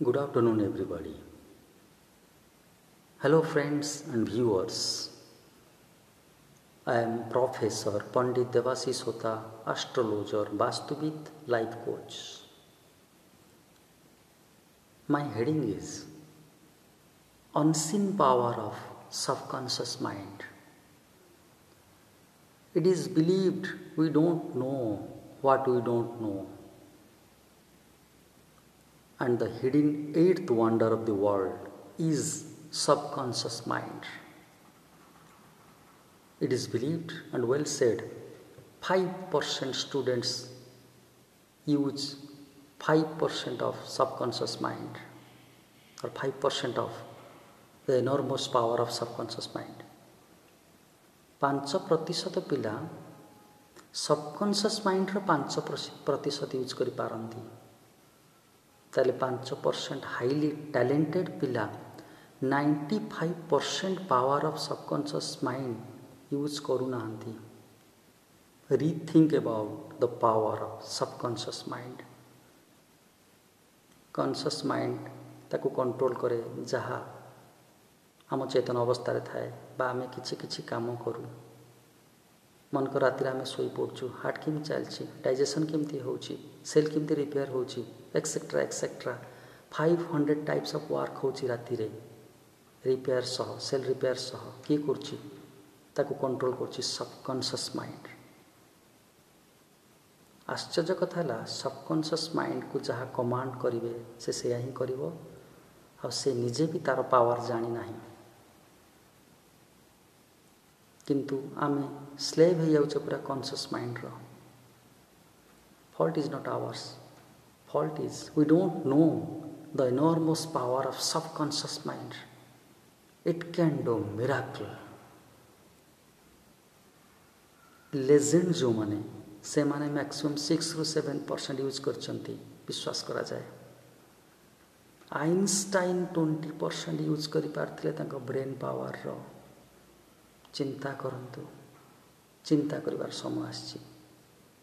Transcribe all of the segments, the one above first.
Good afternoon, everybody. Hello, friends and viewers. I am Professor Pandit Devasi Sota, astrologer, Vastuvit, life coach. My heading is Unseen Power of Subconscious Mind. It is believed we don't know what we don't know and the hidden eighth wonder of the world is subconscious mind. It is believed and well said 5% students use 5% of subconscious mind or 5% of the enormous power of subconscious mind. ପାଞ୍ଚ ପ୍ରତିଶତ ପିଲା subconscious ମାଇଣ୍ଡର ପାଞ୍ଚ ପ୍ରତିଶତ use तले पाँच percent highly talented P ninety five percent power of subconscious mind use गर् power of subconscious mind conscious mind त control करे जहाँ जहा चेतना अवस्था थाए बाँकी कि काम मन को रात आम शु हार्ट किम चलती डाइजेसन केमती हो सेल के repair होक्सेट्रा etcetera five hundred types of work हो राति रिपेयर सह सेल रिपेयर सह किए कर कंट्रोल सबकॉन्शियस माइंड आश्चर्य कथा सबकॉन्शियस माइंड को जहाँ कमांड करेंगे से ही कर निजे भी तार पावर जाणी ना किंतु आम स्लेव हो जाऊ पूरा conscious mind रल्ट is not ours fault is we dot know the enormous power of subconscious mind it can do miracle legend जो मैंने से मैंने मैक्सीम सिक्स रु सेवेन परसेंट यूज कर विश्वास करा जाए आइनस्टाइन ट्वेंटी परसेंट यूज कर ब्रेन पावर रो চিন্তা করন্তু চিন্তা করিবার সময় আসছে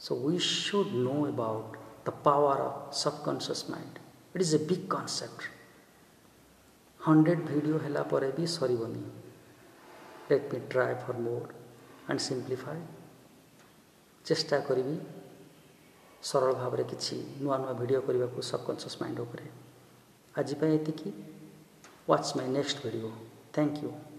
so we should know about the power of subconscious mind it is a big concept hundred video হেলা পরে বি সরিবনি let me try for more and simplify ଚେଷ୍ଟା କରିବି ସରଳ ଭାବରେ କିଛି ନୂଆ ନୂଆ ଭିଡ଼ିଓ କରିବାକୁ ସବକନସିୟସ୍ ମାଇଣ୍ଡ ଉପରେ ଆଜି ପାଇଁ ଏତିକି watch my next video thank you